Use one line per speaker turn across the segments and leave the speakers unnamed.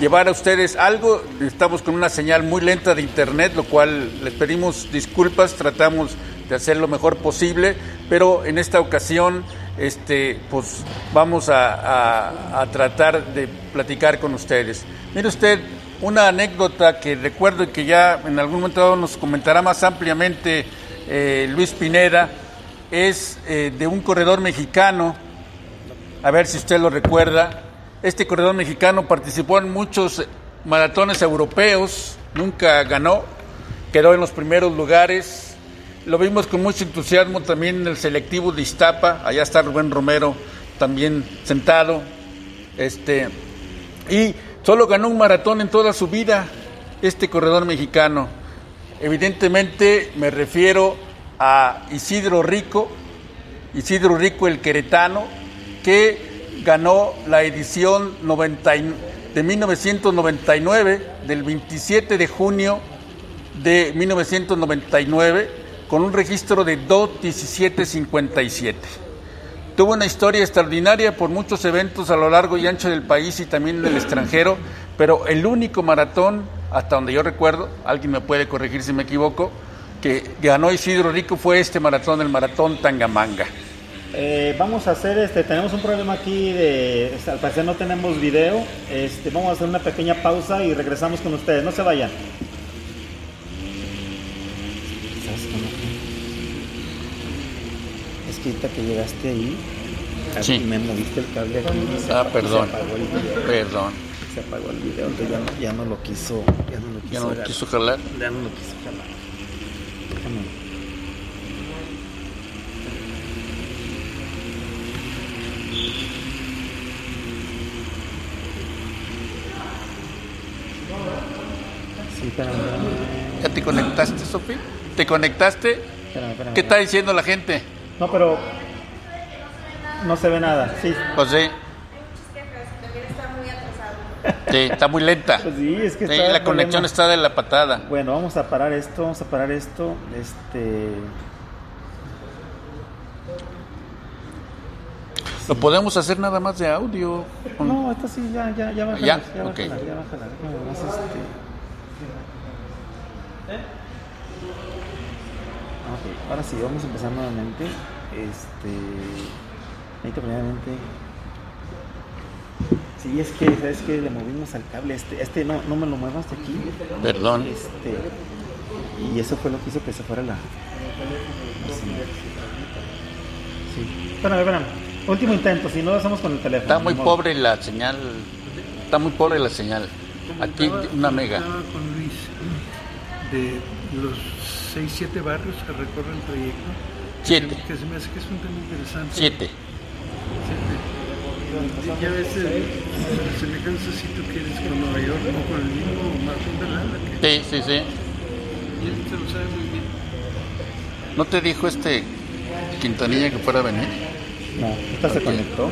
llevar a ustedes algo. Estamos con una señal muy lenta de internet, lo cual les pedimos disculpas, tratamos de hacer lo mejor posible, pero en esta ocasión este, pues vamos a, tratar de platicar con ustedes. Mire usted, una anécdota que recuerdo y que ya en algún momento nos comentará más ampliamente eh, Luis Pineda, es eh, de un corredor mexicano, a ver si usted lo recuerda, este corredor mexicano participó en muchos maratones europeos, nunca ganó, quedó en los primeros lugares, lo vimos con mucho entusiasmo también en el selectivo de Iztapa, allá está Rubén Romero también sentado. Este, y solo ganó un maratón en toda su vida este corredor mexicano. Evidentemente me refiero a Isidro Rico, Isidro Rico el queretano, que ganó la edición 90, de 1999, del 27 de junio de 1999 con un registro de 2.1757. Tuvo una historia extraordinaria por muchos eventos a lo largo y ancho del país y también del extranjero, pero el único maratón, hasta donde yo recuerdo, alguien me puede corregir si me equivoco, que ganó Isidro Rico fue este maratón, el maratón Tangamanga.
Eh, vamos a hacer, este, tenemos un problema aquí, de, este, al parecer no tenemos video, este, vamos a hacer una pequeña pausa y regresamos con ustedes, no se vayan. que llegaste ahí
sí.
me moviste el cable aquí
ah, perdón. Perdón.
Se apagó el video, entonces ya no, ya no lo quiso, ya no lo quiso,
¿Ya no lo quiso jalar.
Ya no lo quiso jalar.
¿Ya te conectaste, Sofi? ¿Te conectaste? ¿Qué está diciendo la gente?
No, pero no se ve nada, sí.
Pues sí. Sí, está muy lenta.
Pues sí, es que
sí, la conexión está de la patada.
Bueno, vamos a parar esto, vamos a parar esto. Este.
Lo podemos hacer nada más de audio.
No, esto sí, ya, ya, ya va a jalar,
¿Ya?
ya va
okay.
a jalar, ya va a jalar. No, más este... ¿Eh? Ok, ahora sí, vamos a empezar nuevamente. Este. Ahorita primeramente. Sí, es que, ¿sabes que Le movimos al cable. Este, este no, no me lo muevas de aquí.
Perdón.
Este. Y eso fue lo que hizo que se fuera la. Sí. Espérame, espérame. Último intento, si no lo hacemos con el teléfono.
Está muy pobre la señal. Está muy pobre la señal. Aquí una mega.
con Luis de los 6, 7 barrios que recorre el trayecto.
Siete.
Que se me hace que es un tema interesante.
Siete.
Siete. Ya ves, la semejanza si tú quieres con Nueva York o con el mismo Martín Berlanda.
Sí, sí, sí.
Y él se lo sabe muy bien.
¿No te dijo este Quintanilla que fuera a venir?
No, esta se conectó.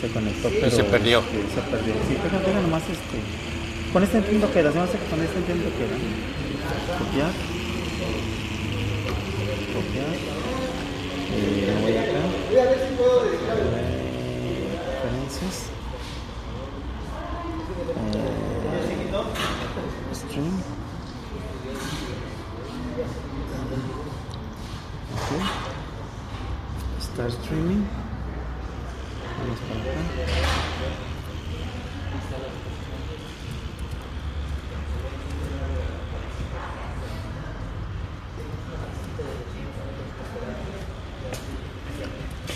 Se conectó, pero.
Y se perdió.
Este, se perdió. Sí, pero nomás este. Con este entiendo queda, se me hace que con este entiendo queda. Copiar. Copiar. Eh, voy acá. Referencias. Eh, stream. Okay. Start streaming.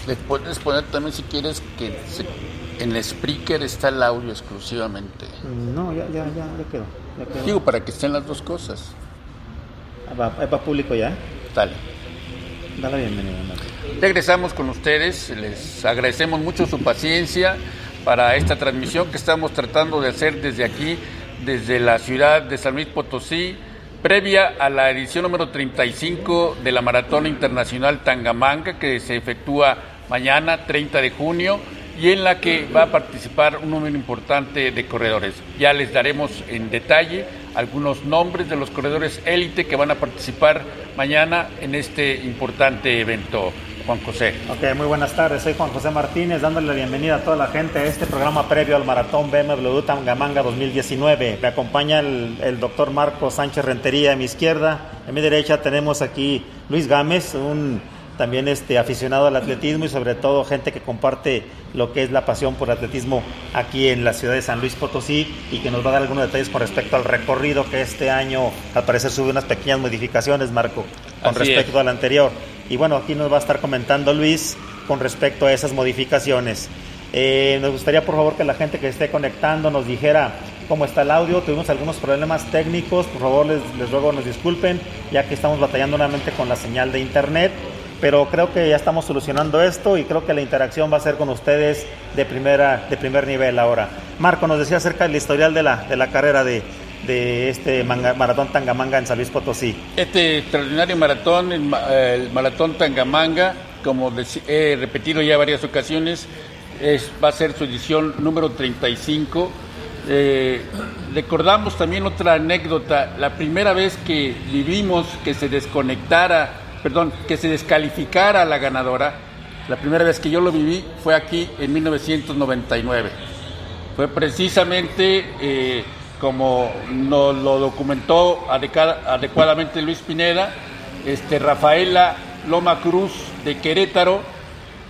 Le puedes poner también si quieres que se, en el Spreaker está el audio exclusivamente.
No, ya, ya, ya, ya quedó. Ya quedó.
Digo, para que estén las dos cosas.
Ah, Va, va público ya.
Dale.
Dale bienvenida.
Regresamos con ustedes, les agradecemos mucho su paciencia para esta transmisión que estamos tratando de hacer desde aquí, desde la ciudad de San Luis Potosí, previa a la edición número 35 de la Maratón Internacional Tangamanga que se efectúa mañana, 30 de junio, y en la que va a participar un número importante de corredores. Ya les daremos en detalle algunos nombres de los corredores élite que van a participar mañana en este importante evento. Juan José.
Ok, muy buenas tardes. Soy Juan José Martínez, dándole la bienvenida a toda la gente a este programa previo al Maratón BMW Tangamanga 2019. Me acompaña el, el doctor Marco Sánchez Rentería a mi izquierda. A mi derecha tenemos aquí Luis Gámez, un también este, aficionado al atletismo y sobre todo gente que comparte lo que es la pasión por atletismo aquí en la ciudad de San Luis Potosí y que nos va a dar algunos detalles con respecto al recorrido que este año al parecer sube unas pequeñas modificaciones, Marco, con
Así
respecto
es.
al anterior. Y bueno, aquí nos va a estar comentando Luis con respecto a esas modificaciones. Eh, nos gustaría por favor que la gente que esté conectando nos dijera cómo está el audio. Tuvimos algunos problemas técnicos, por favor les, les ruego nos disculpen, ya que estamos batallando nuevamente con la señal de internet. Pero creo que ya estamos solucionando esto y creo que la interacción va a ser con ustedes de, primera, de primer nivel ahora. Marco nos decía acerca del historial de la, de la carrera de, de este manga- maratón Tangamanga en San Luis Potosí.
Este extraordinario maratón, el, ma- el maratón Tangamanga, como he repetido ya varias ocasiones, es, va a ser su edición número 35. Eh, recordamos también otra anécdota, la primera vez que vivimos que se desconectara, perdón, que se descalificara a la ganadora, la primera vez que yo lo viví fue aquí en 1999 fue precisamente eh, como nos lo documentó adecuadamente Luis Pineda, este, Rafaela Loma Cruz de Querétaro,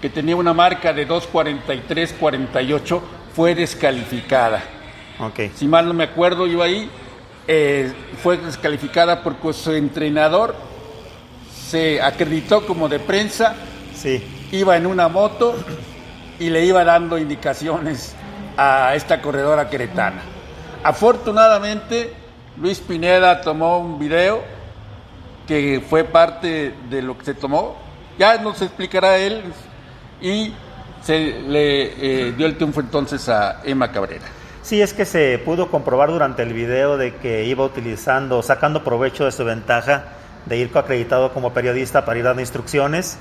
que tenía una marca de 2.43.48, fue descalificada.
Ok.
Si mal no me acuerdo, yo ahí eh, fue descalificada porque su entrenador se acreditó como de prensa
Sí.
iba en una moto y le iba dando indicaciones a esta corredora queretana. Afortunadamente, Luis Pineda tomó un video que fue parte de lo que se tomó, ya nos explicará él, y se le eh, dio el triunfo entonces a Emma Cabrera.
Sí, es que se pudo comprobar durante el video de que iba utilizando, sacando provecho de su ventaja de ir coacreditado como periodista para ir dando instrucciones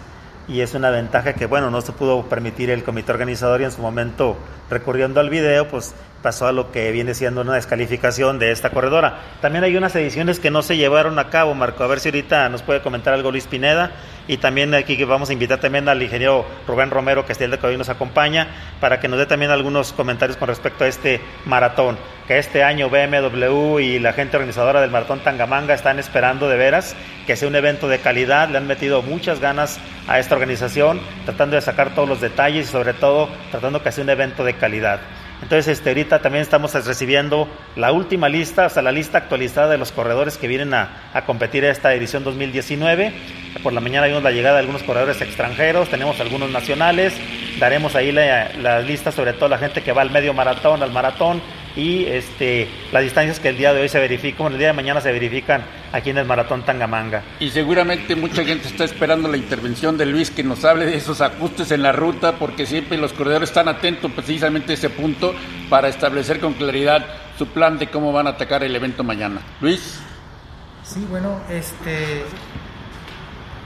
y es una ventaja que, bueno, no se pudo permitir el comité organizador y en su momento, recurriendo al video, pues pasó a lo que viene siendo una descalificación de esta corredora. También hay unas ediciones que no se llevaron a cabo, Marco, a ver si ahorita nos puede comentar algo Luis Pineda y también aquí vamos a invitar también al ingeniero Rubén Romero, que es el de que hoy nos acompaña, para que nos dé también algunos comentarios con respecto a este maratón, que este año BMW y la gente organizadora del maratón Tangamanga están esperando de veras que sea un evento de calidad, le han metido muchas ganas a esta organización, tratando de sacar todos los detalles y sobre todo tratando que sea un evento de calidad. Entonces, este, ahorita también estamos recibiendo la última lista, o sea, la lista actualizada de los corredores que vienen a, competir a esta edición 2019. Por la mañana vimos la llegada de algunos corredores extranjeros, tenemos algunos nacionales, daremos ahí la, la lista sobre todo la gente que va al medio maratón, al maratón y este, las distancias que el día de hoy se verifican, bueno, el día de mañana se verifican aquí en el maratón Tangamanga.
Y seguramente mucha gente está esperando la intervención de Luis que nos hable de esos ajustes en la ruta, porque siempre los corredores están atentos precisamente a ese punto para establecer con claridad su plan de cómo van a atacar el evento mañana. Luis.
Sí, bueno, este.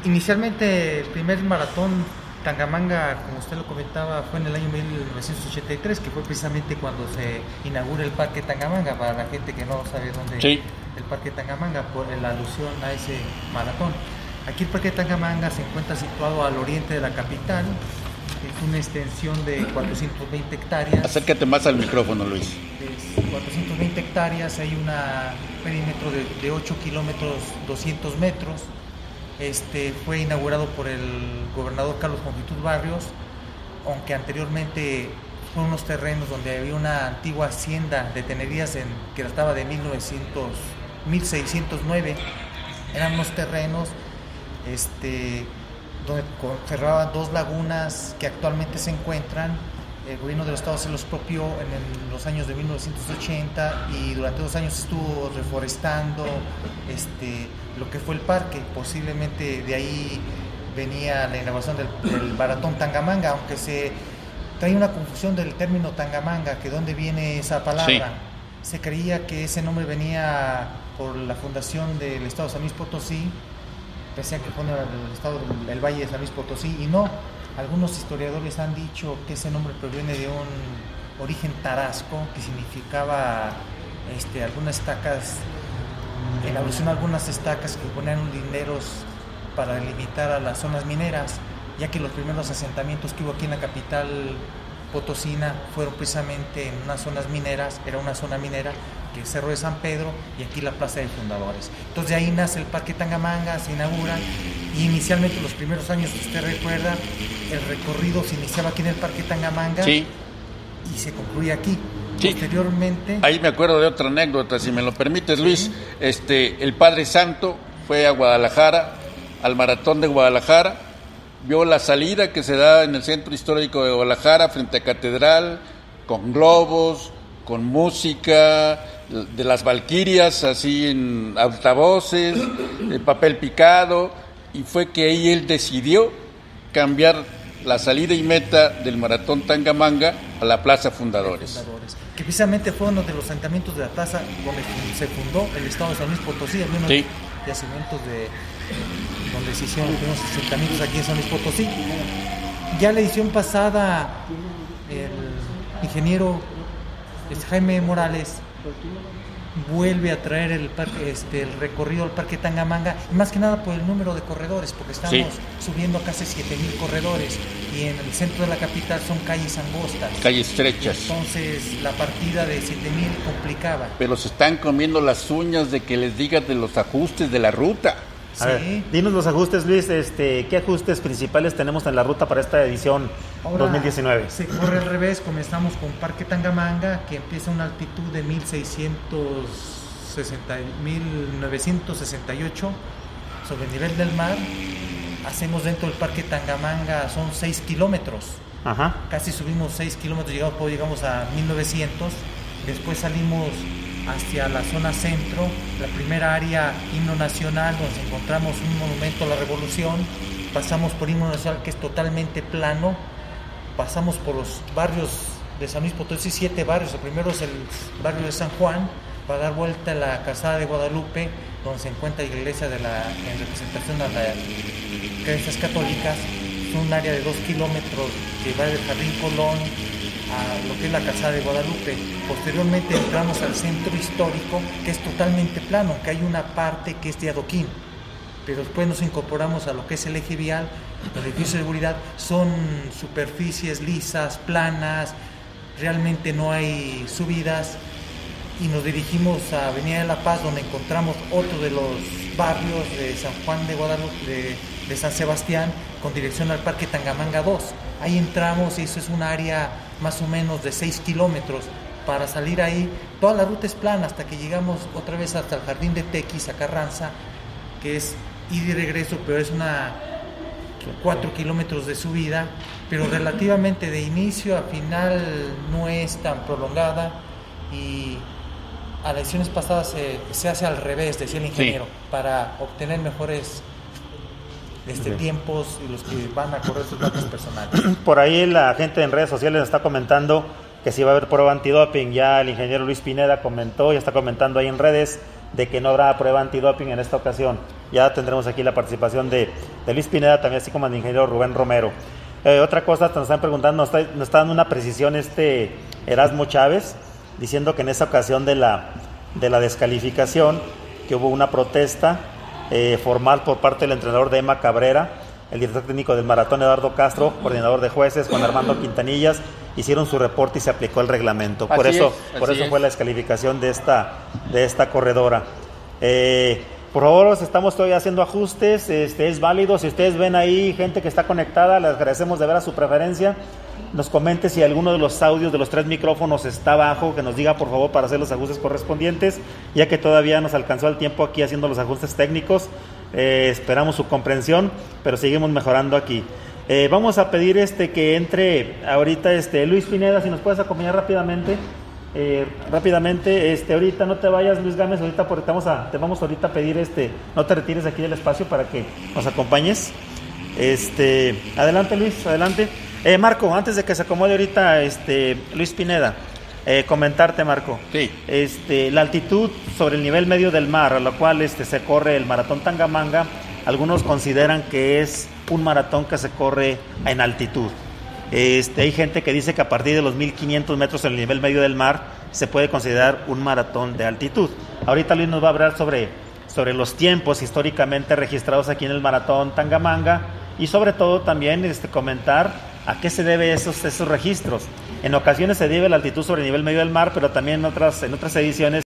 Inicialmente el primer maratón Tangamanga, como usted lo comentaba, fue en el año 1983, que fue precisamente cuando se inaugura el Parque Tangamanga, para la gente que no sabe dónde
Sí.
El Parque Tangamanga, por la alusión a ese maratón. Aquí el Parque Tangamanga se encuentra situado al oriente de la capital, es una extensión de 420 hectáreas.
Acércate más al micrófono, Luis.
Es 420 hectáreas, hay un perímetro de, de 8 kilómetros 200 metros. Este, fue inaugurado por el gobernador Carlos Confitud Barrios, aunque anteriormente fueron unos terrenos donde había una antigua hacienda de tenerías en, que databa de 1900, 1609. Eran unos terrenos este, donde cerraban dos lagunas que actualmente se encuentran el gobierno del estado se los expropió en, el- los años de 1980 y durante dos años estuvo reforestando este, lo que fue el parque. Posiblemente de ahí venía la inauguración del, del maratón Tangamanga, aunque se trae una confusión del término Tangamanga, que dónde viene esa palabra. Se creía que ese nombre venía por la fundación del estado de San Luis Potosí, decían que fue el estado del Valle de San Luis Potosí y no. Algunos historiadores han dicho que ese nombre proviene de un origen tarasco que significaba este, algunas estacas, en alusión a algunas estacas que ponían linderos para delimitar a las zonas mineras ya que los primeros asentamientos que hubo aquí en la capital potosina fueron precisamente en unas zonas mineras, era una zona minera, que es Cerro de San Pedro y aquí la Plaza de Fundadores. Entonces de ahí nace el Parque Tangamanga, se inaugura y inicialmente los primeros años, si usted recuerda, el recorrido se iniciaba aquí en el Parque Tangamanga
Sí,
y se concluye aquí.
Sí.
Posteriormente,
ahí me acuerdo de otra anécdota, si me lo permites, Luis. Este, el Padre Santo fue a Guadalajara, al maratón de Guadalajara, vio la salida que se da en el centro histórico de Guadalajara frente a Catedral, con globos, con música, de las Valquirias, así en altavoces, el papel picado, y fue que ahí él decidió cambiar la salida y meta del maratón Tangamanga a la Plaza Fundadores.
fundadores, que precisamente fue uno de los asentamientos de la plaza donde se fundó el estado de San Luis Potosí, algunos
Sí.
yacimientos de donde se hicieron unos asentamientos aquí en San Luis Potosí. Ya la edición pasada, el ingeniero este, Jaime Morales vuelve a traer el parque, este, el recorrido al parque Tangamanga, y más que nada por el número de corredores, porque estamos
Sí.
subiendo casi 7000 corredores y en el centro de la capital son calles angostas.
Calles estrechas.
Entonces la partida de 7000 complicaba.
pero se están comiendo las uñas de que les digas de los ajustes de la ruta.
A
Sí.
ver, dinos los ajustes, Luis. Este, ¿Qué ajustes principales tenemos en la ruta para esta edición
Ahora
2019?
Se corre al revés, comenzamos con Parque Tangamanga, que empieza a una altitud de 1660, 1968 sobre el nivel del mar. Hacemos dentro del Parque Tangamanga, son 6 kilómetros.
Ajá.
casi subimos 6 kilómetros, llegamos, pues, llegamos a 1900, después salimos hacia la zona centro, la primera área himno nacional, donde encontramos un monumento a la revolución, pasamos por himno nacional que es totalmente plano, pasamos por los barrios de San Luis Potosí, siete barrios, el primero es el barrio de San Juan, para dar vuelta a la calzada de Guadalupe, donde se encuentra la iglesia de la, en representación a las creencias católicas, es un área de dos kilómetros que va del Jardín Colón a lo que es la calzada de Guadalupe. Posteriormente entramos al centro histórico, que es totalmente plano, que hay una parte que es de adoquín pero después nos incorporamos a lo que es el eje vial, los edificios de seguridad son superficies lisas, planas, realmente no hay subidas y nos dirigimos a Avenida de la Paz donde encontramos otro de los barrios de San Juan de Guadalupe, de, San Sebastián, con dirección al Parque Tangamanga 2. Ahí entramos y eso es un área más o menos de 6 kilómetros. Para salir ahí, toda la ruta es plana hasta que llegamos otra vez hasta el Jardín de Tequis, a Carranza, que es ida y regreso, pero es una 4 kilómetros de subida, pero relativamente de inicio a final no es tan prolongada y a las pasadas se, se hace al revés, decía el ingeniero, para obtener mejores este, tiempos y los que van a correr sus datos personales.
Por ahí la gente en redes sociales está comentando que si va a haber prueba antidoping. Ya el ingeniero Luis Pineda comentó, ya está comentando ahí en redes de que no habrá prueba antidoping en esta ocasión. Ya tendremos aquí la participación de, de Luis Pineda, también así como el ingeniero Rubén Romero. Eh, otra cosa, nos están preguntando, nos está, nos está dando una precisión este Erasmo Chávez, diciendo que en esa ocasión de la, de la descalificación, que hubo una protesta eh, formal por parte del entrenador de Emma Cabrera, el director técnico del maratón Eduardo Castro, coordinador de jueces Juan Armando Quintanillas, hicieron su reporte y se aplicó el reglamento. Por eso,
es,
por eso
es.
fue la descalificación de esta, de esta corredora. Eh, por favor, os estamos todavía haciendo ajustes, este, es válido. Si ustedes ven ahí gente que está conectada, les agradecemos de ver a su preferencia. Nos comente si alguno de los audios de los tres micrófonos está bajo, que nos diga por favor para hacer los ajustes correspondientes, ya que todavía nos alcanzó el tiempo aquí haciendo los ajustes técnicos. Eh, esperamos su comprensión, pero seguimos mejorando aquí. Eh, vamos a pedir este que entre ahorita este Luis Pineda, si nos puedes acompañar rápidamente. Eh, rápidamente, este, ahorita no te vayas, Luis Gámez, ahorita porque te vamos a, te vamos ahorita a pedir este, no te retires aquí del espacio para que nos acompañes. Este, adelante Luis, adelante. Eh, Marco, antes de que se acomode ahorita este, Luis Pineda, eh, comentarte Marco.
Sí.
Este, la altitud sobre el nivel medio del mar, a la cual este, se corre el maratón Tangamanga, algunos consideran que es un maratón que se corre en altitud. Este, hay gente que dice que a partir de los 1500 metros en el nivel medio del mar se puede considerar un maratón de altitud. Ahorita Luis nos va a hablar sobre, sobre los tiempos históricamente registrados aquí en el maratón Tangamanga y sobre todo también este, comentar a qué se debe esos, esos registros. En ocasiones se debe la altitud sobre el nivel medio del mar, pero también en otras, en otras ediciones